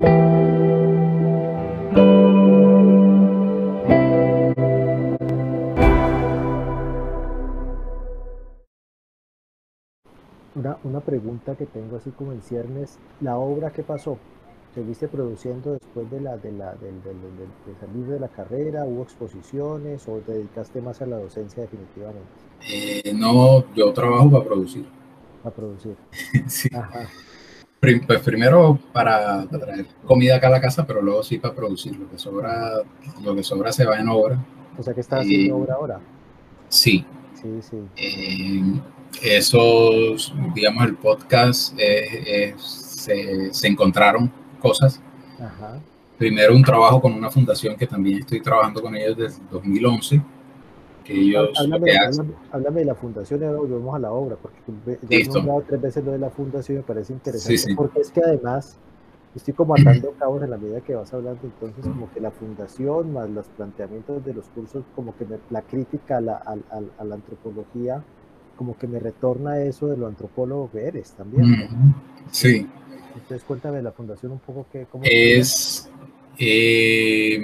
Una, una pregunta que tengo así como en ciernes, ¿la obra qué pasó? ¿Seguiste produciendo después de, la, de, la, del, de salir de la carrera? ¿Hubo exposiciones o te dedicaste más a la docencia definitivamente? Eh, no, yo trabajo para producir. A producir. sí. Ajá. Pues primero para, traer comida acá a la casa, pero luego sí para producir. Lo que sobra, lo que sobra se va en obra. O sea que estás haciendo obra ahora. Sí. Sí, sí. Eh, esos, digamos, el podcast eh, se, se, encontraron cosas. Ajá. Primero un trabajo con una fundación que también estoy trabajando con ellos desde 2011 ellos háblame, háblame, háblame, de la fundación y ahora volvemos a la obra, porque ya he nombrado tres veces lo de la fundación y me parece interesante, sí, sí. porque es que además estoy como atando cabos en la medida que vas hablando, entonces como que la fundación más los planteamientos de los cursos, como que me, la crítica a la, a, a, a la, antropología, como que me retorna eso de lo antropólogo que eres también. ¿no? Sí. Entonces cuéntame de la fundación un poco que... ¿cómo es... Eh,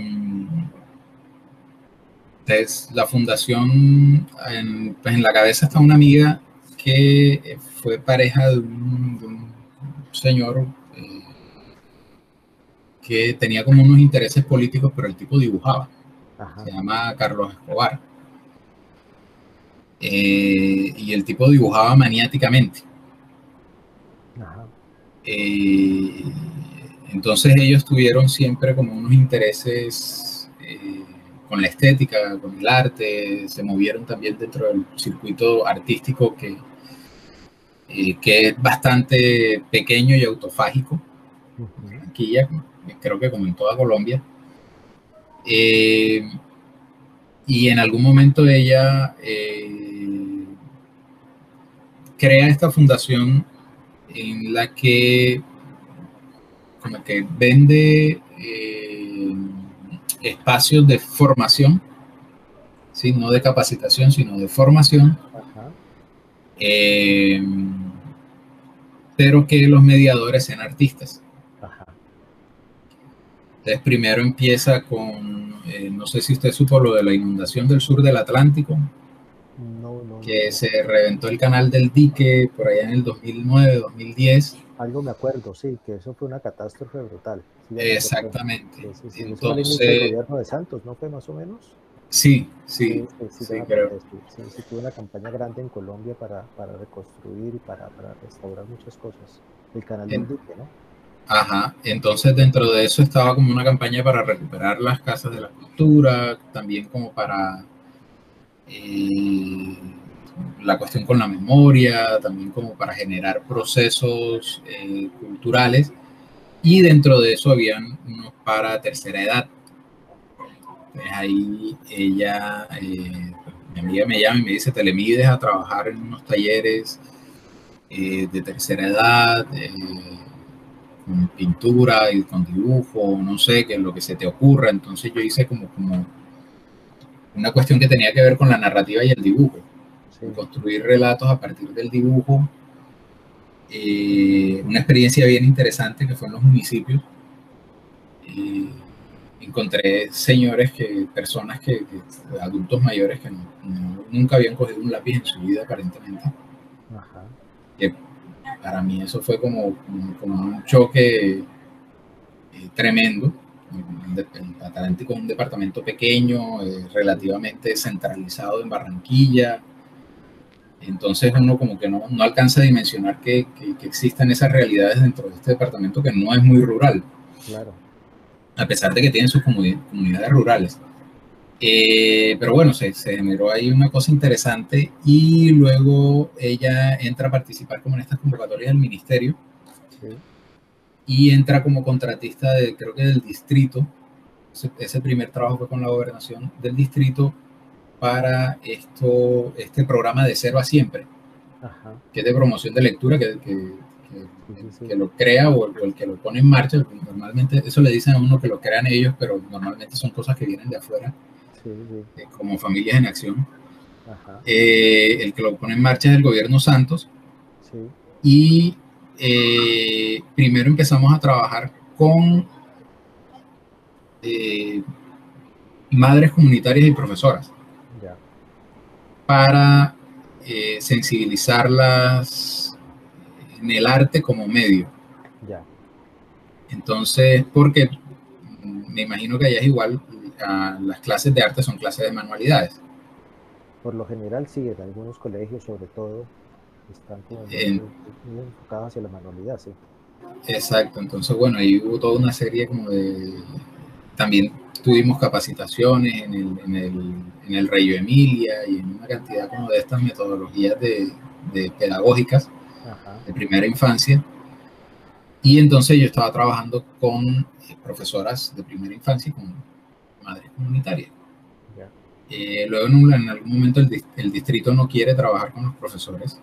entonces, la fundación, en, pues en la cabeza está una amiga que fue pareja de un, de un señor eh, que tenía como unos intereses políticos, pero el tipo dibujaba. Ajá. Se llama Carlos Escobar. Eh, y el tipo dibujaba maniáticamente. Ajá. Eh, entonces ellos tuvieron siempre como unos intereses con la estética, con el arte, se movieron también dentro del circuito artístico que, eh, que es bastante pequeño y autofágico. Aquí ya, creo que como en toda Colombia. Eh, y en algún momento ella eh, crea esta fundación en la que como que vende eh, espacios de formación, ¿sí? no de capacitación, sino de formación, Ajá. eh, pero que los mediadores sean artistas. Ajá. Entonces, primero empieza con, eh, no sé si usted supo lo de la inundación del sur del Atlántico, No, no, que no. se reventó el canal del dique por allá en el 2009, 2010. Algo me acuerdo, sí, que eso fue una catástrofe brutal. Sí, Exactamente. Sí, sí, Entonces, gobierno de Santos, ¿no fue más o menos? sí, sí, sí, me creo. acordé, sí, sí, sí, tuve una campaña grande en Colombia para, para reconstruir y para, para restaurar muchas cosas. El canal del dique, ¿no? Ajá, entonces dentro de eso estaba como una campaña para recuperar las casas de la cultura, también como para eh, la cuestión con la memoria, también como para generar procesos eh, culturales y dentro de eso habían unos para tercera edad. Entonces ahí ella, eh, mi amiga me llama y me dice, te le mides a trabajar en unos talleres eh, de tercera edad. eh, con pintura y con dibujo, no sé, que es lo que se te ocurra. Entonces yo hice como, como una cuestión que tenía que ver con la narrativa y el dibujo, Sí. construir relatos a partir del dibujo. Eh, una experiencia bien interesante que fue en los municipios. Eh, encontré señores que, personas que, que adultos mayores que no, no- nunca habían cogido un lápiz en su vida aparentemente Ajá. para mí eso fue como, como, como un choque eh, tremendo. El Atlántico es un departamento pequeño, eh, relativamente centralizado en Barranquilla. Entonces uno como que no, no alcanza a dimensionar que, que, que existan esas realidades dentro de este departamento que no es muy rural, Claro. a pesar de que tienen sus comuni- comunidades rurales. Eh, pero bueno, se, se generó ahí una cosa interesante y luego ella entra a participar como en estas convocatorias del ministerio Sí. y entra como contratista de, creo que del distrito. Ese, ese primer trabajo fue con la gobernación del distrito para esto, este programa de cero a siempre, Ajá. que es de promoción de lectura, que, que, Sí, sí, que, sí. que lo crea o, o el que lo pone en marcha. Normalmente eso le dicen a uno que lo crean ellos, pero normalmente son cosas que vienen de afuera, Sí, eh, como familias en acción. Ajá. Eh, el que lo pone en marcha es el gobierno Santos y eh, primero empezamos a trabajar con eh, madres comunitarias y profesoras. Para eh, sensibilizarlas en el arte como medio. Ya. Entonces, porque me imagino que allá es igual, a las clases de arte son clases de manualidades. Por lo general, sí, en algunos colegios, sobre todo, están como muy enfocados hacia la manualidad, sí. Exacto, entonces bueno, ahí hubo toda una serie como de... También tuvimos capacitaciones en el, en el, en el Reyo Emilia y en una cantidad como de estas metodologías de, de pedagógicas Ajá. de primera infancia. Y entonces yo estaba trabajando con eh, profesoras de primera infancia y con madres comunitarias. Ya. Eh, luego en, un- en algún momento el, el distrito no quiere trabajar con los profesores,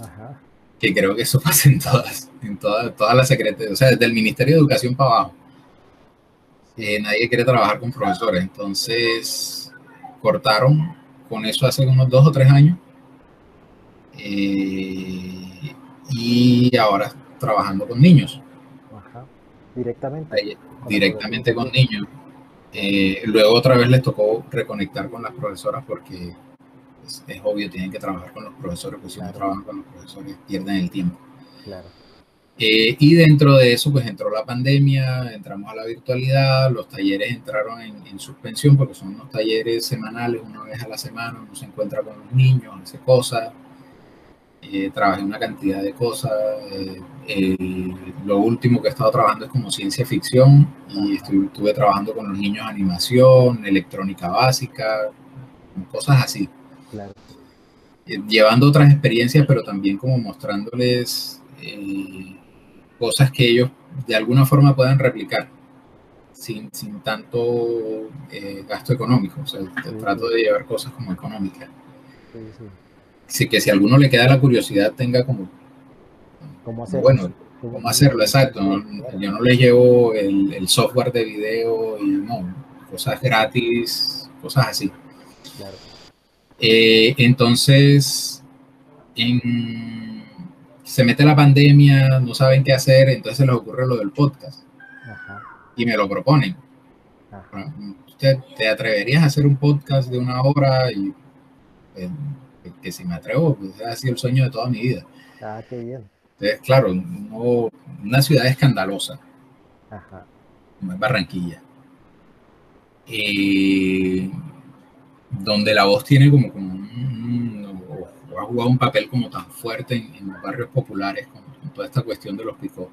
Ajá. que creo que eso pasa en todas, en todas, todas las secretarías, o sea, desde el Ministerio de Educación para abajo. Eh, nadie quiere trabajar con profesores, entonces cortaron con eso hace unos dos o tres años. Eh, y ahora trabajando con niños. Ajá. Directamente. ahí, directamente con niños. Eh, luego otra vez les tocó reconectar con las profesoras porque es, es obvio, tienen que trabajar con los profesores, porque si no trabajan con los profesores pierden el tiempo. Claro. Eh, y dentro de eso, pues entró la pandemia, entramos a la virtualidad, los talleres entraron en, en suspensión porque son unos talleres semanales, una vez a la semana, uno se encuentra con los niños, hace cosas, eh, trabajé una cantidad de cosas. eh, lo último que he estado trabajando es como ciencia ficción y estuve, estuve trabajando con los niños animación, electrónica básica, cosas así Claro. eh, llevando otras experiencias, pero también como mostrándoles eh, cosas que ellos de alguna forma puedan replicar sin, sin tanto eh, gasto económico. O sea, trato de llevar cosas como económicas. Sí, sí. Así que si a alguno le queda la curiosidad, tenga como, ¿Cómo hacerlo? bueno, cómo hacerlo, exacto. Yo no les llevo el, el software de video y no, cosas gratis, cosas así. Claro. Eh, entonces, en- se mete la pandemia, no saben qué hacer, entonces se les ocurre lo del podcast Ajá. y me lo proponen. Ajá. ¿Usted te atreverías a hacer un podcast de una hora? Y eh, que si me atrevo, pues ha sido el sueño de toda mi vida. Ah, qué bien. Entonces, claro, no- una ciudad escandalosa, Ajá. Barranquilla, eh, donde la voz tiene como, ha jugado un papel como tan fuerte en, en los barrios populares con, con toda esta cuestión de los picos.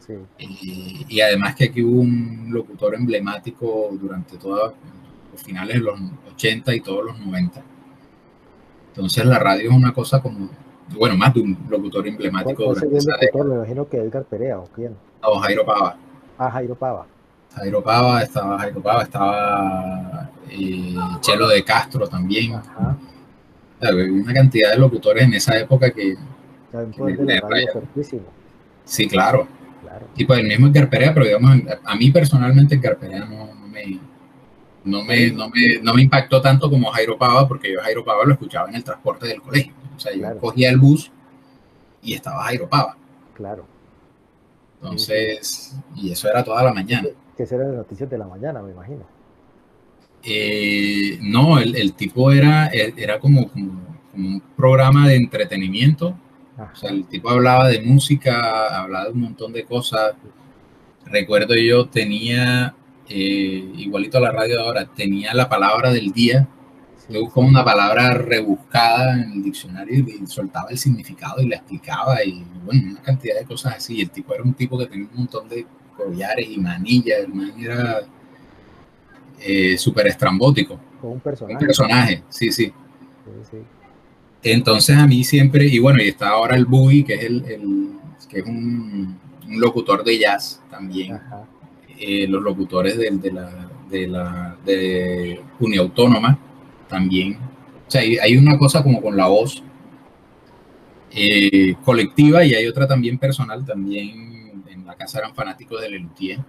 Sí. Y, y además que aquí hubo un locutor emblemático durante todos los finales de los 80 y todos los 90. Entonces la radio es una cosa como, bueno, más de un locutor ¿Cuál, emblemático cuál esa década. locutor? Me imagino que Edgar Perea, ¿o quién? O Jairo Pava. Ah, Jairo Pava. Jairo Pava, estaba Jairo Pava, estaba eh, Chelo de Castro también. Ajá. Había una cantidad de locutores en esa época que, de fuertísimo. sí, claro. Claro. Y pues el mismo Edgar Perea, pero digamos, a mí personalmente Edgar Perea no, no me, no, me, no, me, no me impactó tanto como Jairo Pava, porque yo Jairo Pava lo escuchaba en el transporte del colegio. O sea, yo Claro. cogía el bus y estaba Jairo Pava. Claro. Entonces, y eso era toda la mañana. Que esas eran las noticias de la mañana, me imagino. Eh, no, el, el tipo era, era como, como, como un programa de entretenimiento. O sea, el tipo hablaba de música, hablaba de un montón de cosas. Recuerdo yo tenía, eh, igualito a la radio de ahora, tenía la palabra del día. Yo buscaba una palabra rebuscada en el diccionario y soltaba el significado y la explicaba y bueno, una cantidad de cosas así. El tipo era un tipo que tenía un montón de collares y manillas. El man era eh, súper estrambótico. Con un Un personaje. personaje, sí, sí. Sí, sí. Entonces a mí siempre, y bueno, y está ahora el Bui, que es, el, el- que es un, un locutor de jazz también. Eh, los locutores de, la, de la de Uniautónoma también. O sea, hay, hay una cosa como con la voz eh, colectiva y hay otra también personal, también en la casa eran fanáticos del Lelutier.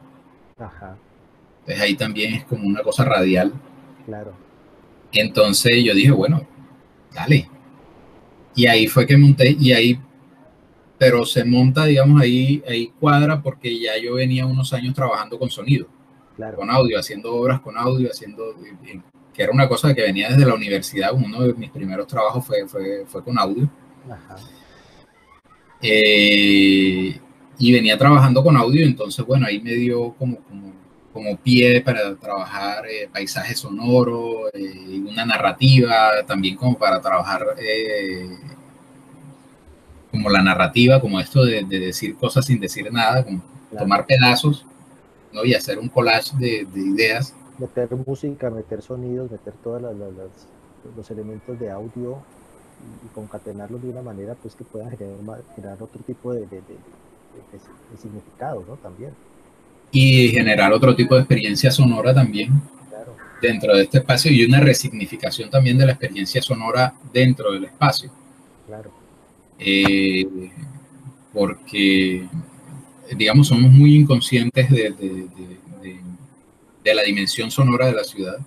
Ajá. Entonces ahí también es como una cosa radial. Claro. Entonces yo dije, bueno, dale. Y ahí fue que monté y ahí pero se monta, digamos, ahí, ahí cuadra porque ya yo venía unos años trabajando con sonido, con audio, haciendo obras con audio, haciendo, que era una cosa que venía desde la universidad, uno de mis primeros trabajos fue, fue, fue con audio. Eh, y venía trabajando con audio, entonces, bueno, ahí me dio como, como, como pie para trabajar eh, paisaje sonoro, eh, una narrativa, también como para trabajar como la narrativa, como esto de, decir cosas sin decir nada, como tomar pedazos ¿no? y hacer un collage de, ideas. Meter música, meter sonidos, meter todos los elementos de audio y, concatenarlos de una manera pues que puedan generar, otro tipo de, significado, ¿no? También. Y generar otro tipo de experiencia sonora también dentro de este espacio y una resignificación también de la experiencia sonora dentro del espacio. Claro. Eh, porque, digamos, somos muy inconscientes de, de, la dimensión sonora de la ciudad.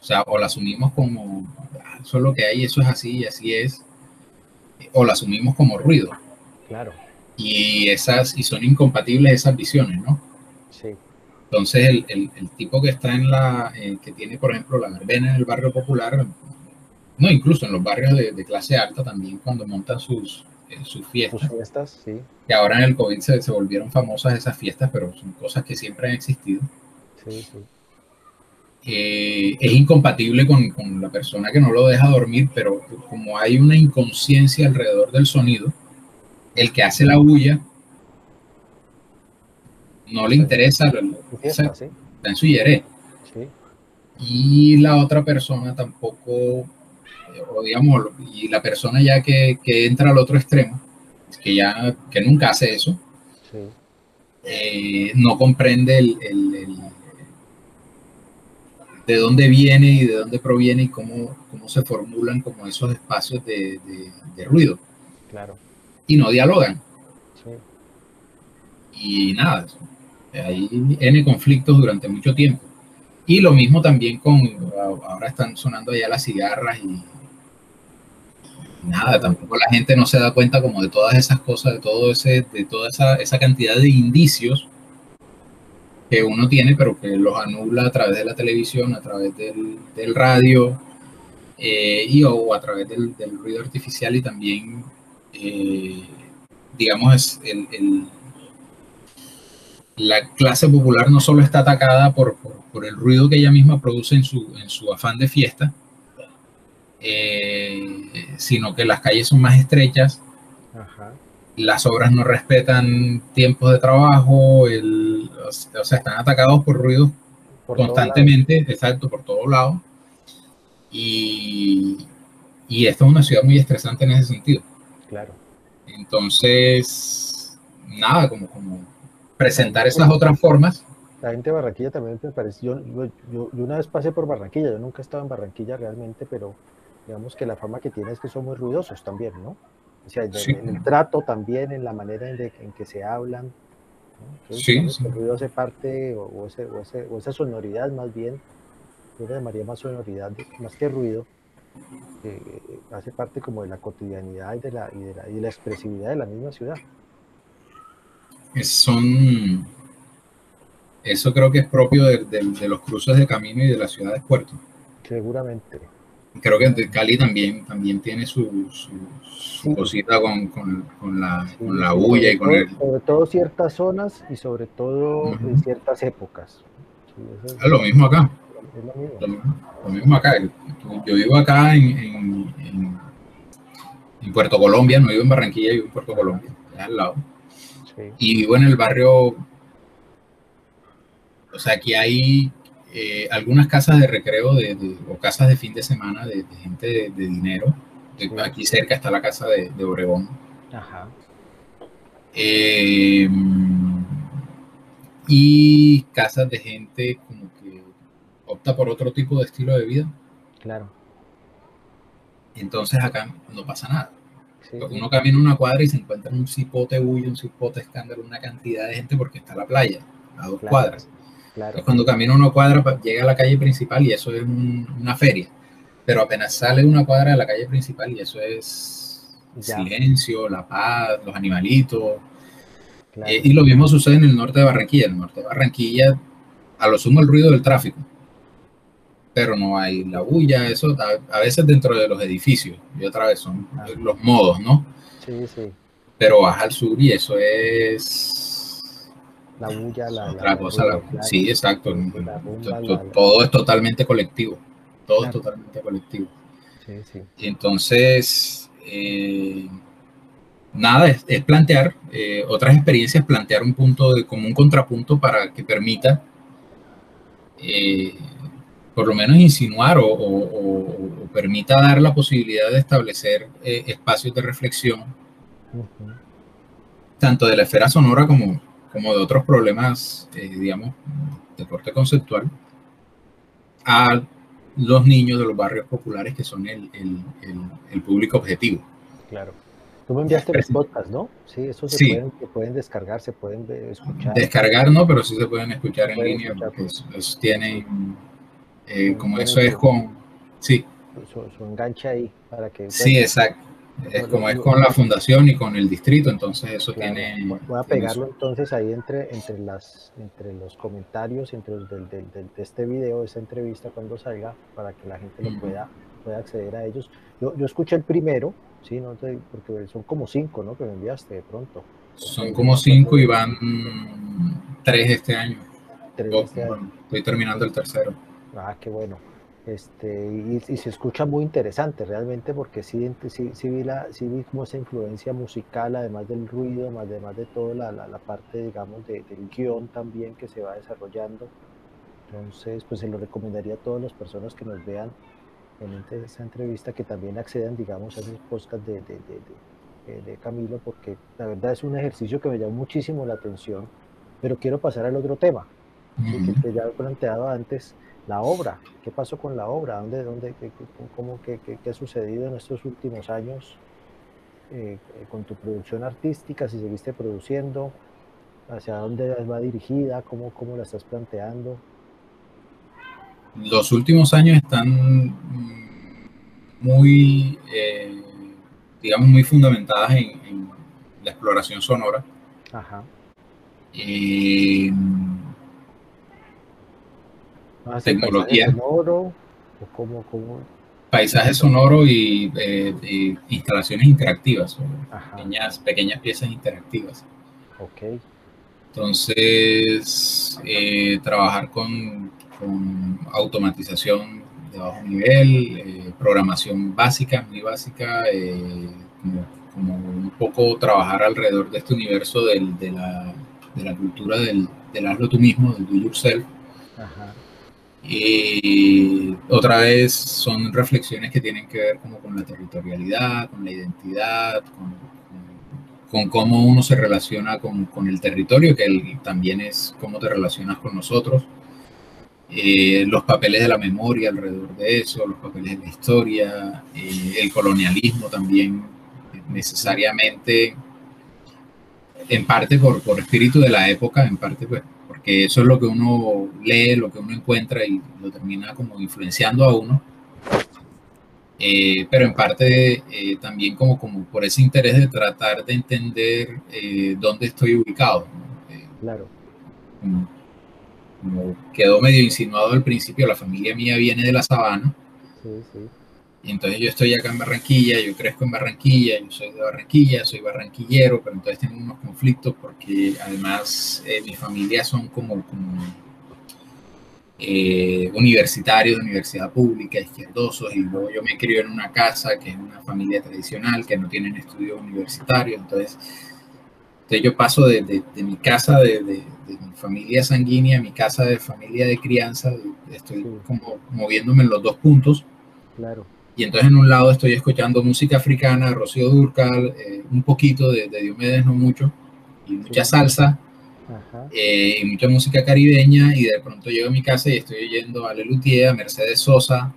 O sea, o la asumimos como, ah, eso es lo que hay, eso es así y así es, o la asumimos como ruido. Claro. Y, esas, y son incompatibles esas visiones, ¿no? Sí. Entonces, el, el, el tipo que está en la, eh, que tiene, por ejemplo, la verbena en el barrio popular, no, incluso en los barrios de, clase alta también cuando montan sus, eh, sus fiestas. Sus fiestas, sí. Que ahora en el COVID se, se, volvieron famosas esas fiestas, pero son cosas que siempre han existido. Sí, sí. Eh, es incompatible con, con, la persona que no lo deja dormir, pero como hay una inconsciencia alrededor del sonido, el que hace la bulla no le interesa, está en su yeré. Sí. Y la otra persona tampoco o digamos, y la persona ya que, que, entra al otro extremo, que ya que nunca hace eso, eh, no comprende el, el, de dónde viene y de dónde proviene y cómo, cómo se formulan como esos espacios de, de, ruido. Claro. Y no dialogan. Y nada, hay N conflictos durante mucho tiempo. Y lo mismo también con, ahora están sonando ya las cigarras y, nada, tampoco la gente no se da cuenta como de todas esas cosas, de todo ese, de toda esa, esa cantidad de indicios que uno tiene, pero que los anula a través de la televisión, a través del, del radio eh, y o a través del, del, ruido artificial y también, eh, digamos, es el, el, la clase popular no solo está atacada por, por, por, el ruido que ella misma produce en su, en su afán de fiesta, eh, sino que las calles son más estrechas, las obras no respetan tiempos de trabajo, el, o sea, están atacados por ruidos constantemente, exacto, por todos lados. Y, y esto es una ciudad muy estresante en ese sentido. Claro. Entonces, nada, como, como presentar esas otras formas. La gente de Barranquilla también me pareció, yo, yo, yo, una vez pasé por Barranquilla, yo nunca he estado en Barranquilla realmente, pero digamos que la fama que tiene es que son muy ruidosos también, ¿no? O sea, en el trato también, en la manera en, que se hablan. sí, El ruido hace parte, o, ese, o, esa sonoridad más bien, yo le llamaría más sonoridad, más que ruido, hace parte como de la cotidianidad y de la, y de la, y la expresividad de la misma ciudad. son, eso creo que es propio de, de los cruces de camino y de las ciudades puertos. Seguramente creo que Cali también, también tiene su, su, cosita con, con, con, la, con la bulla y con el... Sobre todo ciertas zonas y sobre todo en ciertas épocas. es, lo mismo acá. lo, mismo. acá. Yo vivo acá en, en, en, Puerto Colombia, no vivo en Barranquilla, vivo en Puerto Colombia, al lado. Y vivo en el barrio... O sea, aquí hay eh, algunas casas de recreo de, o casas de fin de semana de, gente de, dinero. Aquí cerca está la casa de, Obregón. Ajá. Eh, y casas de gente como que opta por otro tipo de estilo de vida. Claro. Entonces acá no pasa nada. Uno camina una cuadra y se encuentra un cipote bullo, un cipote escándalo, una cantidad de gente porque está la playa a dos cuadras. Cuando camina una cuadra, llega a la calle principal y eso es una feria. Pero apenas sale una cuadra de la calle principal y eso es silencio, la paz, los animalitos. Eh, y lo mismo sucede en el norte de Barranquilla. En el norte de Barranquilla, a lo sumo el ruido del tráfico, pero no hay la bulla, eso a, veces dentro de los edificios, y otra vez son ah. los modos, ¿no? Sí, sí. Pero baja al sur y eso es... La bulla, la... Otra cosa, sí, exacto. todo es totalmente colectivo, todo es totalmente colectivo. Sí, sí. Y entonces... Eh, nada, es, plantear eh, otras experiencias, plantear un punto de, como un contrapunto para que permita eh, por lo menos insinuar o, permita dar la posibilidad de establecer eh, espacios de reflexión, tanto de la esfera sonora como, como de otros problemas, digamos, de corte conceptual, a los niños de los barrios populares que son el, el público objetivo. Claro. Tú me enviaste los podcasts, ¿no? Sí, esos se, Pueden, se pueden descargar, se pueden escuchar. Descargar no, pero sí se pueden escuchar en línea porque eso, tiene, eh, como eso es con, sí. Su, enganche ahí para que... Sí, exacto. Es como es con la fundación y con el distrito, entonces eso tiene... Voy a pegarlo entonces ahí entre, entre, las, entre los comentarios, entre los del, del, de este video, de esta entrevista cuando salga, para que la gente lo pueda, pueda acceder a ellos. Yo, yo escuché el primero, Sí, no porque son como cinco, ¿no? Que me enviaste de pronto. Son como cinco y van tres este año. Tres este año. estoy terminando el tercero. Ah, qué bueno. Este, y, se escucha muy interesante realmente porque sí, sí, sí, vi la, sí vi como esa influencia musical, además del ruido, además de toda la, la, parte, digamos, de, del guion también que se va desarrollando. Entonces, pues se lo recomendaría a todas las personas que nos vean en esa entrevista que también accedan, digamos, a esos podcasts de, de, de, de, Camilo, porque la verdad es un ejercicio que me llamó muchísimo la atención, pero quiero pasar al otro tema, que, ya he planteado antes, la obra. ¿Qué pasó con la obra? ¿Dónde, dónde, qué, cómo, qué, qué, ha sucedido en estos últimos años eh, con tu producción artística? Si seguiste produciendo, hacia dónde va dirigida, cómo, cómo la estás planteando los últimos años están muy, eh, digamos, muy fundamentadas en, la exploración sonora. Ajá. Eh, tecnología. Sonoro, cómo, Paisaje sonoro y eh, instalaciones interactivas, pequeñas, pequeñas piezas interactivas. Ok. Entonces, trabajar con con automatización de bajo nivel, eh, programación básica, muy básica, eh, como, un poco trabajar alrededor de este universo del, de, la, de, la, cultura del, del, hazlo tú mismo, del do yourself. Y otra vez son reflexiones que tienen que ver como con la territorialidad, con la identidad, con, cómo uno se relaciona con, con el territorio, que también es cómo te relacionas con nosotros. Eh, los papeles de la memoria alrededor de eso, los papeles de la historia, eh, el colonialismo también necesariamente, en parte por, por espíritu de la época, en parte pues, porque eso es lo que uno lee, lo que uno encuentra y lo termina como influenciando a uno. Eh, pero en parte también como, como por ese interés de tratar de entender dónde estoy ubicado. claro como quedó medio insinuado al principio, la familia mía viene de la sabana. Y entonces yo estoy acá en Barranquilla, yo crezco en Barranquilla, yo soy de Barranquilla, soy barranquillero, pero entonces tengo unos conflictos porque además eh, mi familia son como, eh, universitarios de universidad pública, izquierdosos, y luego yo me crié en una casa que es una familia tradicional, que no tienen estudios universitarios, entonces, entonces yo paso de, de, mi casa de mi familia sanguínea, mi casa de familia de crianza, estoy como moviéndome en los dos puntos. Claro. Y entonces en un lado estoy escuchando música africana, Rocío Durcal, eh, un poquito de, de, Diomedes, no mucho, y mucha salsa, eh, y mucha música caribeña, y de pronto llego a mi casa y estoy oyendo a Lelutier, a Mercedes Sosa,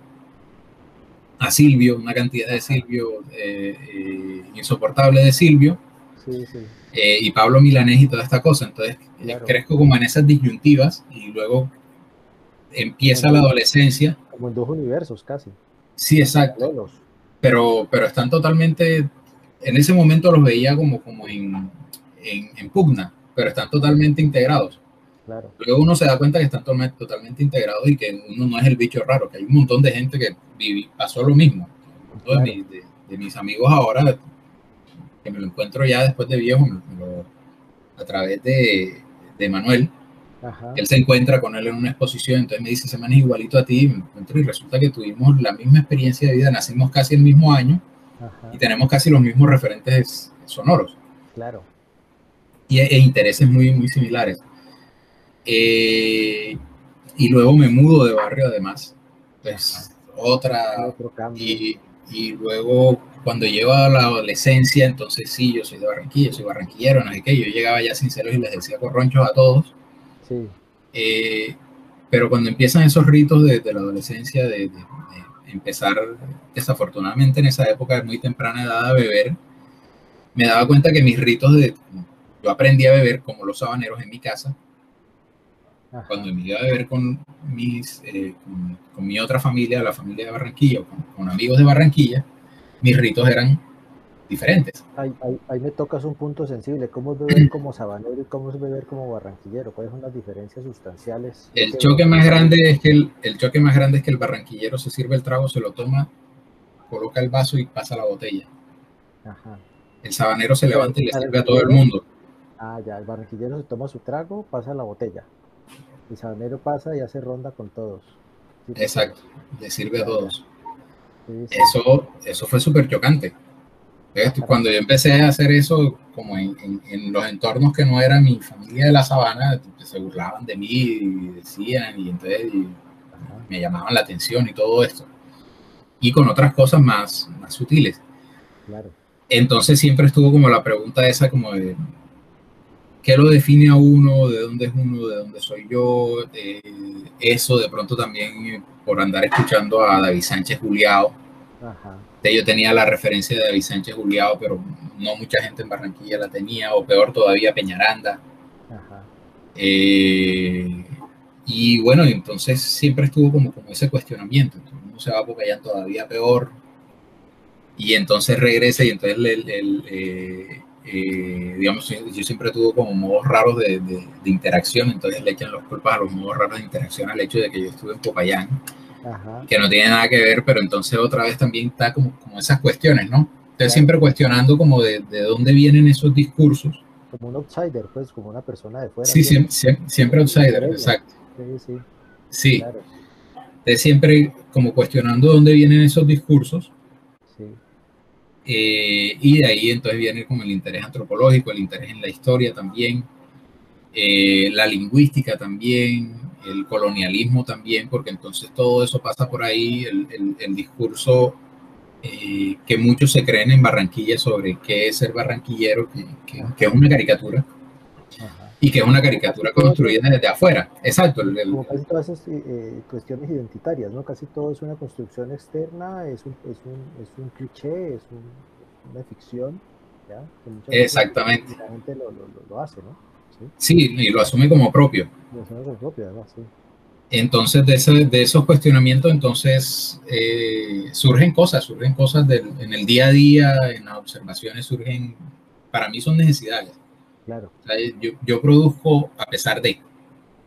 a Silvio, una cantidad de Silvio eh, insoportable de Silvio. Sí, sí. Y Pablo Milanés y toda esta cosa. Entonces crezco como en esas disyuntivas y luego empieza la adolescencia. Como en dos universos casi. Sí, exacto. Pero, pero están totalmente en ese momento los veía como, como en, en, pugna, pero están totalmente integrados. Claro. Luego uno se da cuenta que están totalmente integrados y que uno no es el bicho raro, que hay un montón de gente que pasó lo mismo. De, mis amigos ahora, que me lo encuentro ya después de viejo, a través de, de Manuel, él se encuentra con él en una exposición, entonces me dice, se man es igualito a ti, me encuentro y resulta que tuvimos la misma experiencia de vida, nacimos casi el mismo año y tenemos casi los mismos referentes sonoros. Claro. Y, e, intereses muy, muy similares. Eh, y luego me mudo de barrio además. Pues otra... Otro cambio. Y, y luego cuando llego a la adolescencia, entonces sí, yo soy de Barranquilla, soy barranquillero, no sé qué, yo llegaba ya sinceros y les decía corronchos a todos. Sí. Eh, pero cuando empiezan esos ritos de, la adolescencia, de, empezar desafortunadamente en esa época de muy temprana edad a beber, me daba cuenta que mis ritos de... Yo aprendí a beber como los sabaneros en mi casa. Cuando me iba a beber con, mis, eh, con, mi otra familia, la familia de Barranquilla, con amigos de Barranquilla, mis ritos eran diferentes. Ahí, me tocas un punto sensible. ¿Cómo es beber como sabanero y cómo es beber como barranquillero? ¿Cuáles son las diferencias sustanciales? El choque más grande es que el, choque más grande es que el barranquillero se sirve el trago, se lo toma, coloca el vaso y pasa la botella. El sabanero se levanta y le sirve a todo el mundo. Ah, ya, el barranquillero se toma su trago, pasa la botella. El sabanero pasa y hace ronda con todos. Exacto, le sirve a todos. Eso, eso fue súper chocante. Cuando yo empecé a hacer eso, como en, los entornos que no era mi familia de la sabana, se burlaban de mí y decían, y entonces me llamaban la atención y todo esto. Y con otras cosas más, más sutiles. Entonces siempre estuvo como la pregunta esa como de, ¿qué lo define a uno? ¿De dónde es uno? ¿De dónde soy yo? eso de pronto también por andar escuchando a David Sánchez Juliado. Yo tenía la referencia de David Sánchez Juliado, pero no mucha gente en Barranquilla la tenía, o peor todavía Peñaranda. Eh, y bueno, entonces siempre estuvo como, como ese cuestionamiento. Entonces uno se va porque ya todavía peor. Y entonces regresa y entonces el, eh, eh, digamos, yo siempre tuve como modos raros de, interacción, entonces le echan los culpas a los modos raros de interacción al hecho de que yo estuve en Popayán, que no tiene nada que ver, pero entonces otra vez también está como, como esas cuestiones, ¿no? Entonces siempre cuestionando como de, de, dónde vienen esos discursos. Como un outsider, pues, como una persona de fuera. Sí, siempre, siempre, outsider, exacto. Sí, sí. Sí. Claro. siempre como cuestionando dónde vienen esos discursos eh, y de ahí entonces viene como el interés antropológico, el interés en la historia también, eh, la lingüística también, el colonialismo también, porque entonces todo eso pasa por ahí, el, discurso eh, que muchos se creen en Barranquilla sobre qué es ser barranquillero, que, que, es una caricatura. Y que es una caricatura construida desde afuera. Exacto. Como casi todas esas cuestiones identitarias, ¿no? Casi todo es una construcción externa, es un, es un, es un cliché, es una ficción, ¿ya? Exactamente. la gente lo, lo, lo, hace, ¿no? ¿Sí? y lo asume como propio. Además, sí. Entonces, de, ese, de, esos cuestionamientos, entonces eh, surgen cosas, surgen cosas del, en el día a día, en las observaciones surgen, para mí son necesidades Claro. yo, yo, produzco a pesar de.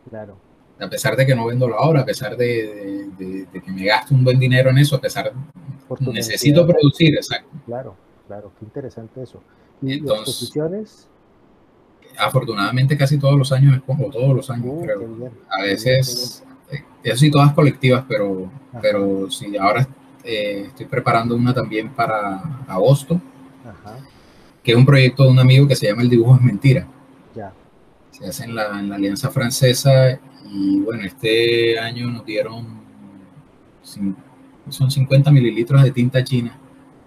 Claro. A pesar de que no vendo la obra, a pesar de, de, que me gasto un buen dinero en eso, a pesar de necesito producir, exacto. Claro, claro, qué interesante eso. ¿Y Entonces, las exposiciones? Afortunadamente casi todos los años, como todos los años, uh, creo. A veces, eh, eso sí, todas colectivas, pero, pero sí, ahora eh, estoy preparando una también para agosto. Ajá que es un proyecto de un amigo que se llama El dibujo es mentira. Ya. Se hace en la, en la Alianza Francesa y bueno, este año nos dieron, son 50 mililitros de tinta china.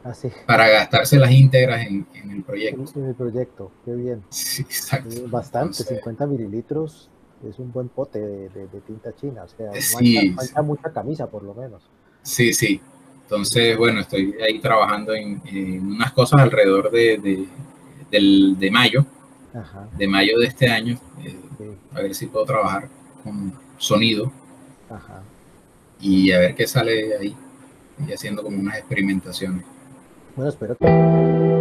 Así. Para gastarse las íntegras en, en, el proyecto. En el proyecto, qué bien. Sí, exacto. Bastante, 50 mililitros es un buen pote de, de, tinta china, o sea, sí, falta mucha camisa por lo menos. Sí, sí. Entonces, bueno, estoy ahí trabajando en, unas cosas alrededor de, de, mayo, de mayo de este año, eh, a ver si puedo trabajar con sonido y a ver qué sale ahí y haciendo como unas experimentaciones. Bueno, espero que...